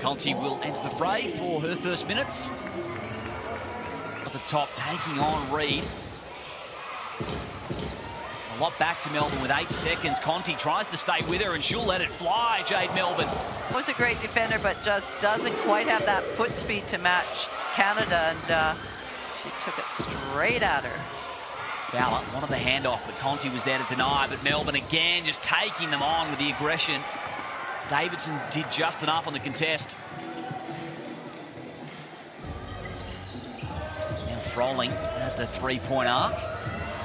Conti will enter the fray for her first minutes. At the top, taking on Reid. A lot back to Melbourne with eight seconds. Conti tries to stay with her and she'll let it fly, Jade Melbourne. Was a great defender, but just doesn't quite have that foot speed to match Canada, and uh, she took it straight at her. Fowler wanted the handoff, but Conti was there to deny. But Melbourne again just taking them on with the aggression. Davidson did just enough on the contest. Now Froling at the three-point arc.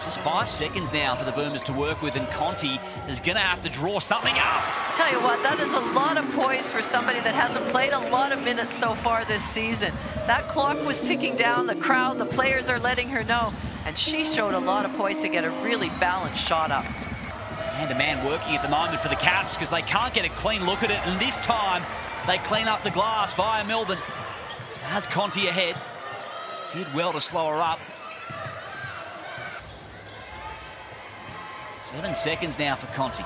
Just five seconds now for the Boomers to work with, and Conti is going to have to draw something up. Tell you what, that is a lot of poise for somebody that hasn't played a lot of minutes so far this season. That clock was ticking down, the crowd, the players are letting her know, and she showed a lot of poise to get a really balanced shot up. And a man working at the moment for the Caps because they can't get a clean look at it, and this time they clean up the glass via Melbourne. Has Conti ahead. Did well to slow her up. Seven seconds now for Conti.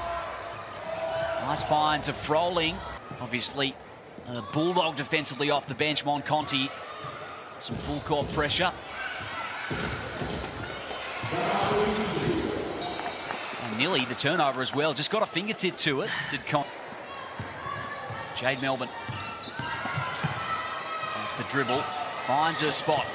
Nice find to Froling. Obviously, a bulldog defensively off the bench, Mon Conti. Some full court pressure. Nearly the turnover as well. Just got a fingertip to it, did Con Jade Melbourne. Off the dribble, finds her spot.